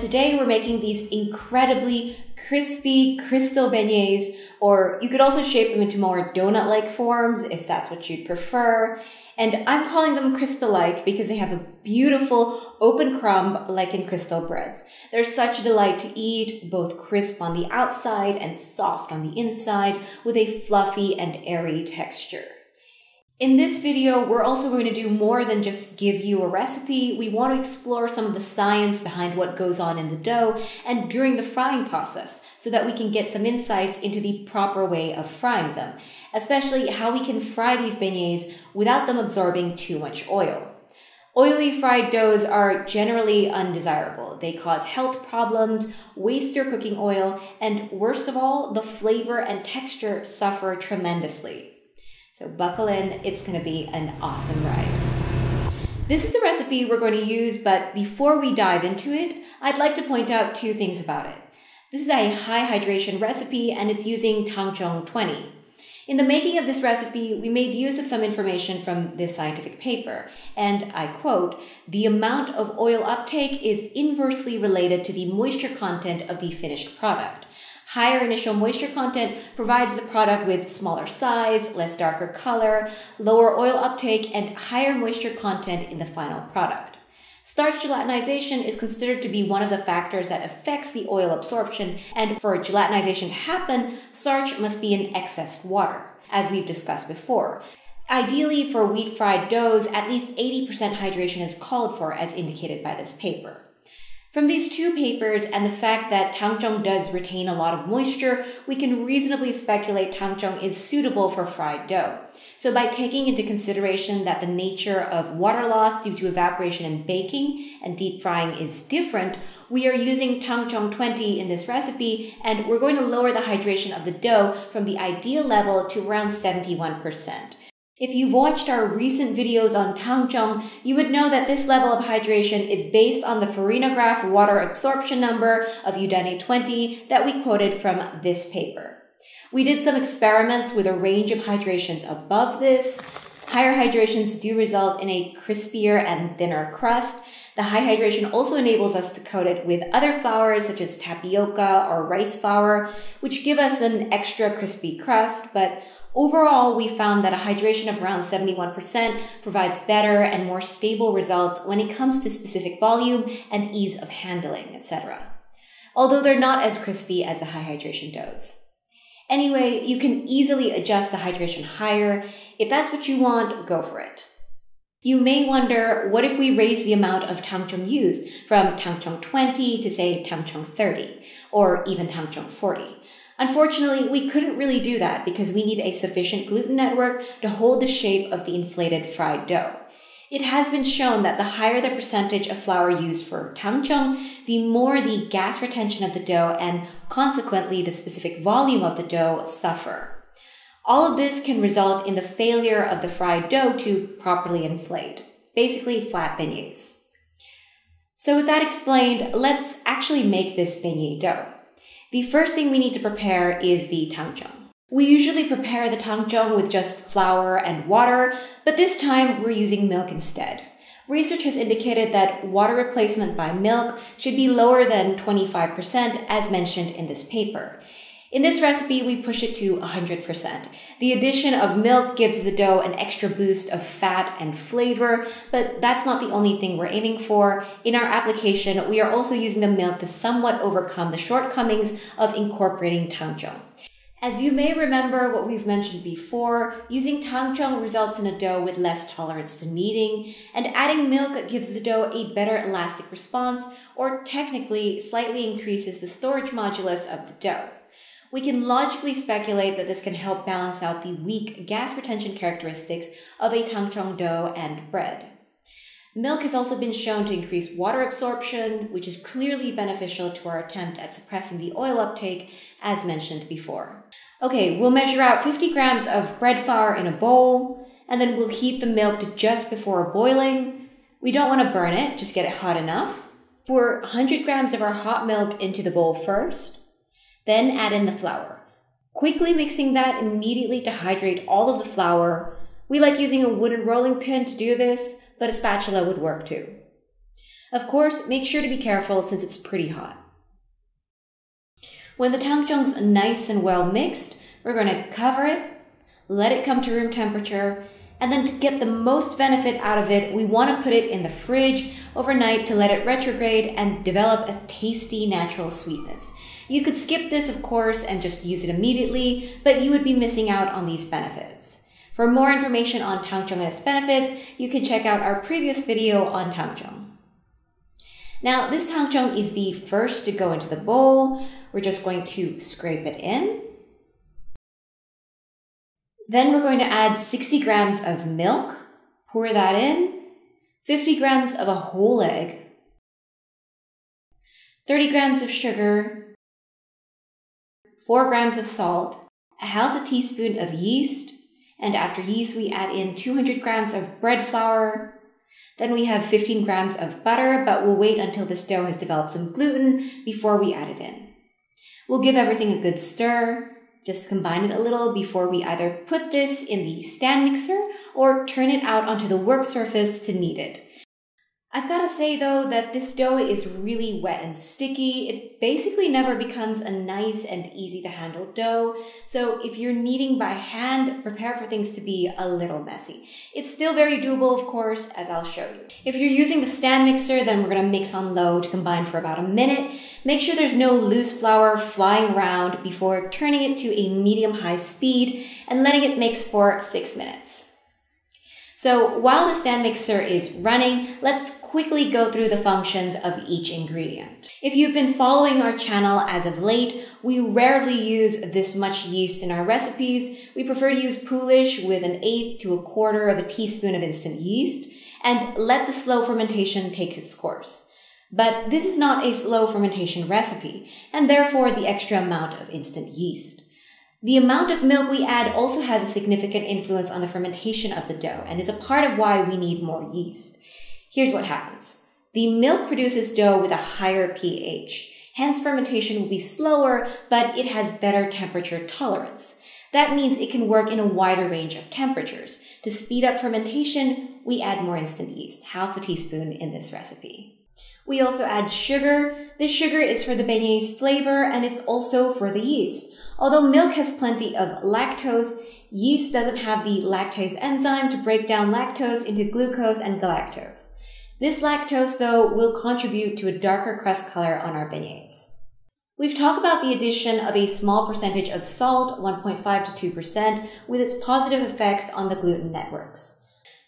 today we're making these incredibly crispy crystal beignets, or you could also shape them into more donut-like forms if that's what you'd prefer. And I'm calling them crystal-like because they have a beautiful open crumb like in crystal breads. They're such a delight to eat, both crisp on the outside and soft on the inside with a fluffy and airy texture. In this video, we're also going to do more than just give you a recipe. We want to explore some of the science behind what goes on in the dough and during the frying process so that we can get some insights into the proper way of frying them, especially how we can fry these beignets without them absorbing too much oil. Oily fried doughs are generally undesirable. They cause health problems, waste your cooking oil, and worst of all, the flavor and texture suffer tremendously. So buckle in, it's gonna be an awesome ride. This is the recipe we're going to use, but before we dive into it, I'd like to point out two things about it. This is a high hydration recipe and it's using Tangzhong 20. In the making of this recipe, we made use of some information from this scientific paper, and I quote, the amount of oil uptake is inversely related to the moisture content of the finished product. Higher initial moisture content provides the product with smaller size, less darker color, lower oil uptake, and higher moisture content in the final product. Starch gelatinization is considered to be one of the factors that affects the oil absorption, and for gelatinization to happen, starch must be in excess water, as we've discussed before. Ideally, for wheat fried doughs, at least 80% hydration is called for, as indicated by this paper. From these two papers and the fact that tangzhong does retain a lot of moisture, we can reasonably speculate tangzhong is suitable for fried dough. So by taking into consideration that the nature of water loss due to evaporation and baking and deep frying is different, we are using tangzhong 20 in this recipe and we're going to lower the hydration of the dough from the ideal level to around 71%. If you've watched our recent videos on Tangzhong, you would know that this level of hydration is based on the Farinograph water absorption number of Yudane 20 that we quoted from this paper. We did some experiments with a range of hydrations above this. Higher hydrations do result in a crispier and thinner crust. The high hydration also enables us to coat it with other flours such as tapioca or rice flour, which give us an extra crispy crust, but Overall, we found that a hydration of around 71% provides better and more stable results when it comes to specific volume and ease of handling, etc. Although they're not as crispy as the high hydration doughs. Anyway, you can easily adjust the hydration higher. If that's what you want, go for it. You may wonder, what if we raise the amount of tangzhong used from tangzhong 20 to say tangzhong 30 or even tangzhong 40? Unfortunately, we couldn't really do that because we need a sufficient gluten network to hold the shape of the inflated fried dough. It has been shown that the higher the percentage of flour used for tangzhong, the more the gas retention of the dough and consequently the specific volume of the dough suffer. All of this can result in the failure of the fried dough to properly inflate, basically flat beignets. So with that explained, let's actually make this beignet dough. The first thing we need to prepare is the tangzhong. We usually prepare the tangzhong with just flour and water, but this time we're using milk instead. Research has indicated that water replacement by milk should be lower than 25% as mentioned in this paper. In this recipe, we push it to 100%. The addition of milk gives the dough an extra boost of fat and flavor, but that's not the only thing we're aiming for. In our application, we are also using the milk to somewhat overcome the shortcomings of incorporating tangzhong. As you may remember what we've mentioned before, using tangzhong results in a dough with less tolerance to kneading, and adding milk gives the dough a better elastic response, or technically slightly increases the storage modulus of the dough we can logically speculate that this can help balance out the weak gas retention characteristics of a tangzhong dough and bread. Milk has also been shown to increase water absorption, which is clearly beneficial to our attempt at suppressing the oil uptake, as mentioned before. Okay, we'll measure out 50 grams of bread flour in a bowl, and then we'll heat the milk to just before boiling. We don't want to burn it, just get it hot enough. Pour 100 grams of our hot milk into the bowl first. Then add in the flour. Quickly mixing that immediately to hydrate all of the flour. We like using a wooden rolling pin to do this, but a spatula would work too. Of course, make sure to be careful since it's pretty hot. When the tangzhong's nice and well mixed, we're going to cover it, let it come to room temperature, and then to get the most benefit out of it, we want to put it in the fridge overnight to let it retrograde and develop a tasty natural sweetness. You could skip this, of course, and just use it immediately, but you would be missing out on these benefits. For more information on tangzhong and its benefits, you can check out our previous video on tangzhong. Now, this tangzhong is the first to go into the bowl. We're just going to scrape it in. Then we're going to add 60 grams of milk, pour that in, 50 grams of a whole egg, 30 grams of sugar, 4 grams of salt, a half a teaspoon of yeast, and after yeast we add in 200 grams of bread flour. Then we have 15 grams of butter, but we'll wait until this dough has developed some gluten before we add it in. We'll give everything a good stir, just combine it a little before we either put this in the stand mixer or turn it out onto the work surface to knead it. I've got to say though that this dough is really wet and sticky. It basically never becomes a nice and easy to handle dough. So if you're kneading by hand, prepare for things to be a little messy. It's still very doable, of course, as I'll show you. If you're using the stand mixer, then we're going to mix on low to combine for about a minute. Make sure there's no loose flour flying around before turning it to a medium high speed and letting it mix for six minutes. So while the stand mixer is running, let's quickly go through the functions of each ingredient. If you've been following our channel as of late, we rarely use this much yeast in our recipes. We prefer to use poolish with an eighth to a quarter of a teaspoon of instant yeast and let the slow fermentation take its course. But this is not a slow fermentation recipe, and therefore the extra amount of instant yeast. The amount of milk we add also has a significant influence on the fermentation of the dough and is a part of why we need more yeast. Here's what happens. The milk produces dough with a higher pH. Hence fermentation will be slower, but it has better temperature tolerance. That means it can work in a wider range of temperatures. To speed up fermentation, we add more instant yeast, half a teaspoon in this recipe. We also add sugar. This sugar is for the beignets flavor and it's also for the yeast. Although milk has plenty of lactose, yeast doesn't have the lactase enzyme to break down lactose into glucose and galactose. This lactose, though, will contribute to a darker crust color on our beignets. We've talked about the addition of a small percentage of salt, 1.5 to 2%, with its positive effects on the gluten networks.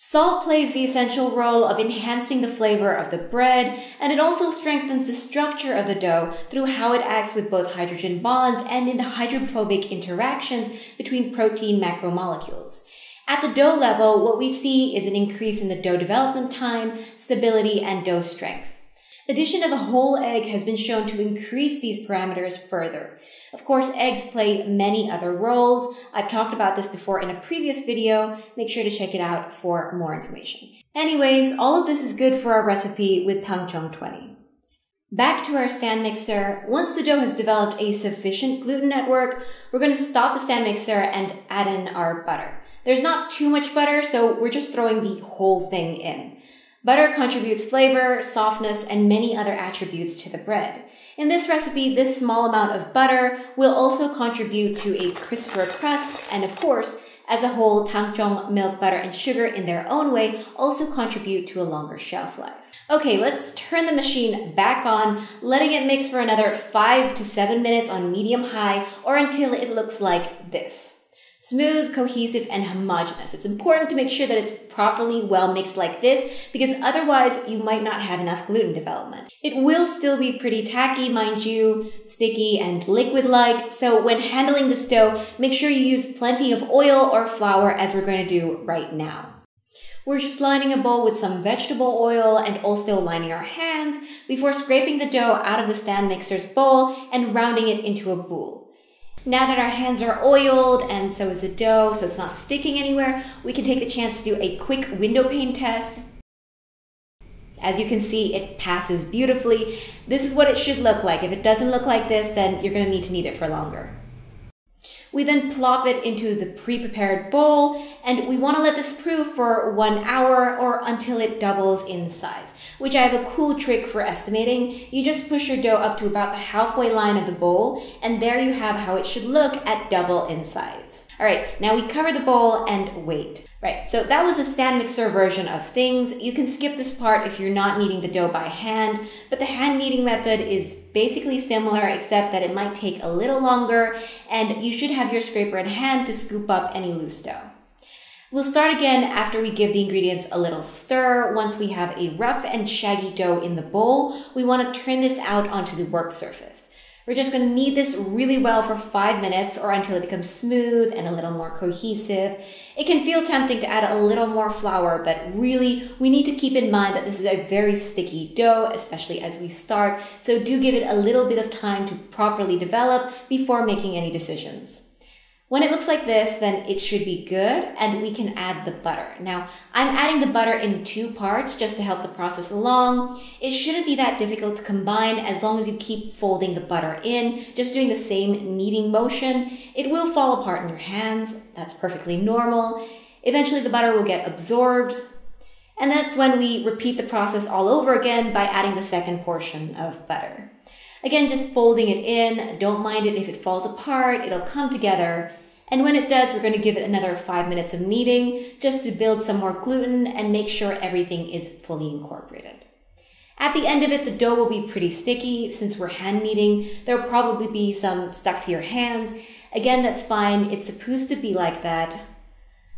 Salt plays the essential role of enhancing the flavor of the bread, and it also strengthens the structure of the dough through how it acts with both hydrogen bonds and in the hydrophobic interactions between protein macromolecules. At the dough level, what we see is an increase in the dough development time, stability, and dough strength. Addition of a whole egg has been shown to increase these parameters further. Of course, eggs play many other roles. I've talked about this before in a previous video. Make sure to check it out for more information. Anyways, all of this is good for our recipe with Tangzhong 20. Back to our stand mixer. Once the dough has developed a sufficient gluten network, we're going to stop the stand mixer and add in our butter. There's not too much butter, so we're just throwing the whole thing in. Butter contributes flavor, softness, and many other attributes to the bread. In this recipe, this small amount of butter will also contribute to a crisper crust, and of course, as a whole, tangzhong, milk, butter, and sugar in their own way also contribute to a longer shelf life. Okay, let's turn the machine back on, letting it mix for another 5 to 7 minutes on medium high or until it looks like this smooth, cohesive, and homogeneous. It's important to make sure that it's properly well mixed like this because otherwise you might not have enough gluten development. It will still be pretty tacky, mind you, sticky and liquid-like, so when handling this dough, make sure you use plenty of oil or flour as we're going to do right now. We're just lining a bowl with some vegetable oil and also lining our hands before scraping the dough out of the stand mixer's bowl and rounding it into a boule. Now that our hands are oiled and so is the dough, so it's not sticking anywhere, we can take the chance to do a quick window pane test. As you can see, it passes beautifully. This is what it should look like. If it doesn't look like this, then you're gonna need to knead it for longer. We then plop it into the pre-prepared bowl and we wanna let this proof for one hour or until it doubles in size. Which I have a cool trick for estimating. You just push your dough up to about the halfway line of the bowl, and there you have how it should look at double in size. All right, now we cover the bowl and wait. Right, so that was the stand mixer version of things. You can skip this part if you're not kneading the dough by hand, but the hand kneading method is basically similar except that it might take a little longer and you should have your scraper in hand to scoop up any loose dough. We'll start again after we give the ingredients a little stir. Once we have a rough and shaggy dough in the bowl, we want to turn this out onto the work surface. We're just going to knead this really well for five minutes or until it becomes smooth and a little more cohesive. It can feel tempting to add a little more flour, but really we need to keep in mind that this is a very sticky dough, especially as we start. So do give it a little bit of time to properly develop before making any decisions. When it looks like this, then it should be good and we can add the butter. Now, I'm adding the butter in two parts just to help the process along. It shouldn't be that difficult to combine as long as you keep folding the butter in, just doing the same kneading motion. It will fall apart in your hands. That's perfectly normal. Eventually the butter will get absorbed. And that's when we repeat the process all over again by adding the second portion of butter. Again, just folding it in. Don't mind it if it falls apart. It'll come together and when it does, we're going to give it another five minutes of kneading just to build some more gluten and make sure everything is fully incorporated. At the end of it, the dough will be pretty sticky. Since we're hand kneading, there'll probably be some stuck to your hands. Again, that's fine. It's supposed to be like that.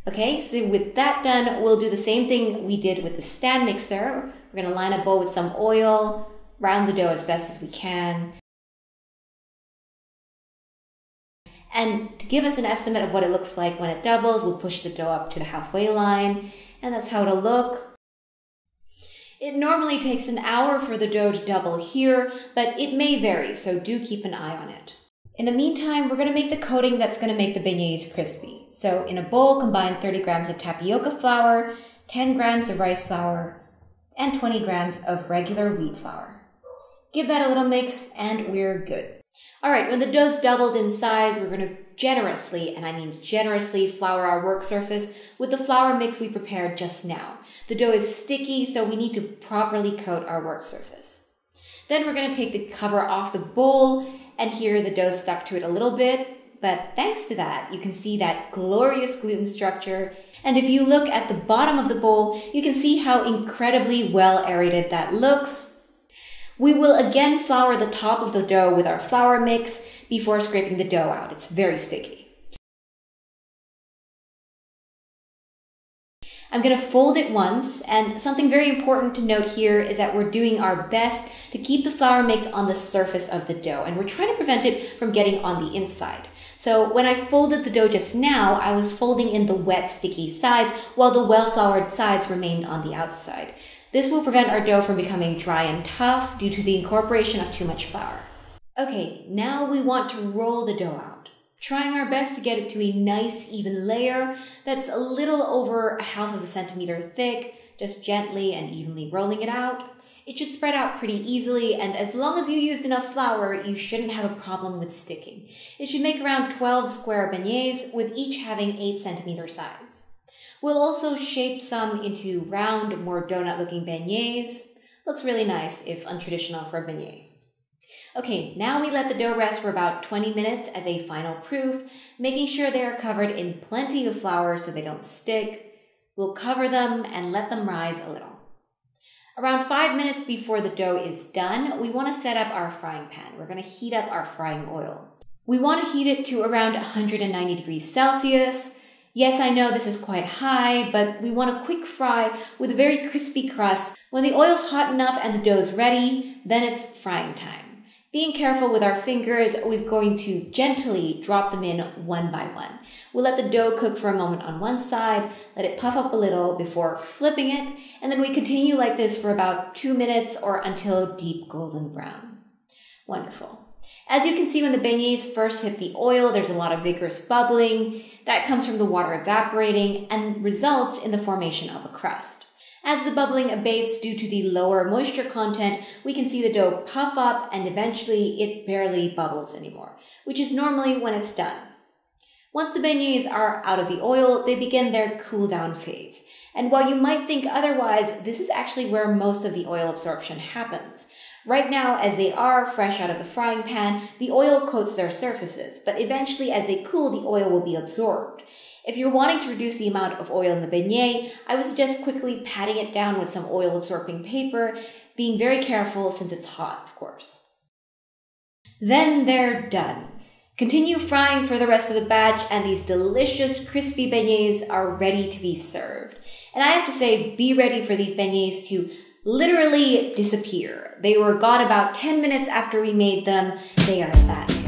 Okay, so with that done, we'll do the same thing we did with the stand mixer. We're gonna line a bowl with some oil, round the dough as best as we can, And to give us an estimate of what it looks like when it doubles, we'll push the dough up to the halfway line, and that's how it'll look. It normally takes an hour for the dough to double here, but it may vary, so do keep an eye on it. In the meantime, we're going to make the coating that's going to make the beignets crispy. So in a bowl, combine 30 grams of tapioca flour, 10 grams of rice flour, and 20 grams of regular wheat flour. Give that a little mix and we're good. All right, when the dough's doubled in size, we're going to generously, and I mean generously, flour our work surface with the flour mix we prepared just now. The dough is sticky, so we need to properly coat our work surface. Then we're going to take the cover off the bowl, and here the dough stuck to it a little bit, but thanks to that, you can see that glorious gluten structure. And if you look at the bottom of the bowl, you can see how incredibly well aerated that looks. We will again flour the top of the dough with our flour mix before scraping the dough out. It's very sticky. I'm going to fold it once, and something very important to note here is that we're doing our best to keep the flour mix on the surface of the dough, and we're trying to prevent it from getting on the inside. So when I folded the dough just now, I was folding in the wet, sticky sides, while the well-floured sides remained on the outside. This will prevent our dough from becoming dry and tough due to the incorporation of too much flour. Okay, now we want to roll the dough out. Trying our best to get it to a nice even layer that's a little over a half of a centimeter thick, just gently and evenly rolling it out. It should spread out pretty easily, and as long as you used enough flour, you shouldn't have a problem with sticking. It should make around 12 square beignets, with each having 8 centimeter sides. We'll also shape some into round, more donut looking beignets. Looks really nice if untraditional for a beignet. Okay, now we let the dough rest for about 20 minutes as a final proof, making sure they are covered in plenty of flour so they don't stick. We'll cover them and let them rise a little. Around five minutes before the dough is done, we want to set up our frying pan. We're going to heat up our frying oil. We want to heat it to around 190 degrees Celsius. Yes, I know this is quite high, but we want a quick fry with a very crispy crust. When the oil's hot enough and the dough's ready, then it's frying time. Being careful with our fingers, we're going to gently drop them in one by one. We'll let the dough cook for a moment on one side, let it puff up a little before flipping it, and then we continue like this for about two minutes or until deep golden brown. Wonderful. As you can see, when the beignets first hit the oil, there's a lot of vigorous bubbling. That comes from the water evaporating and results in the formation of a crust. As the bubbling abates due to the lower moisture content, we can see the dough puff up and eventually it barely bubbles anymore, which is normally when it's done. Once the beignets are out of the oil, they begin their cool down phase. And while you might think otherwise, this is actually where most of the oil absorption happens. Right now, as they are fresh out of the frying pan, the oil coats their surfaces, but eventually as they cool, the oil will be absorbed. If you're wanting to reduce the amount of oil in the beignet, I would suggest quickly patting it down with some oil absorbing paper, being very careful since it's hot, of course. Then they're done. Continue frying for the rest of the batch and these delicious crispy beignets are ready to be served. And I have to say, be ready for these beignets to literally disappear. They were gone about 10 minutes after we made them. They are that